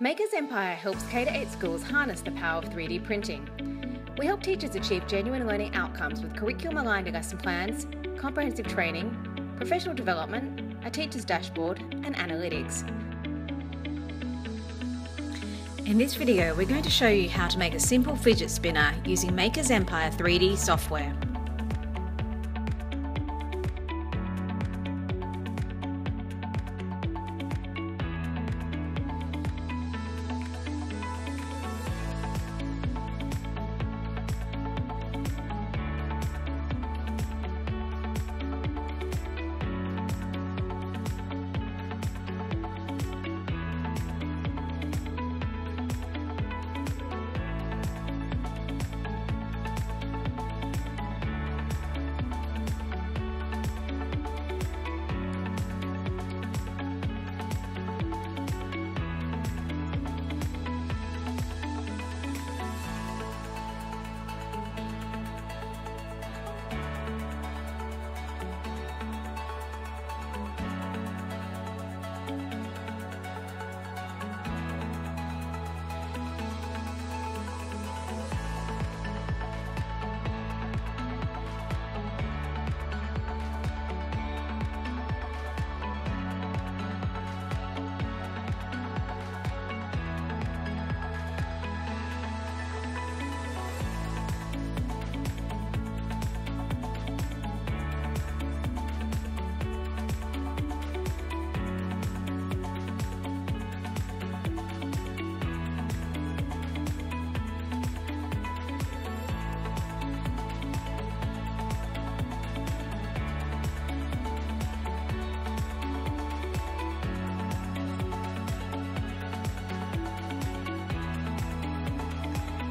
Makers Empire helps K 8 schools harness the power of 3D printing. We help teachers achieve genuine learning outcomes with curriculum aligned lesson plans, comprehensive training, professional development, a teacher's dashboard, and analytics. In this video, we're going to show you how to make a simple fidget spinner using Makers Empire 3D software.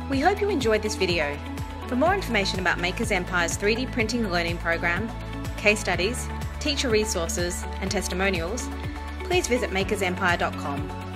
We hope you enjoyed this video. For more information about Makers Empire's 3D printing learning program, case studies, teacher resources and testimonials, please visit makersempire.com.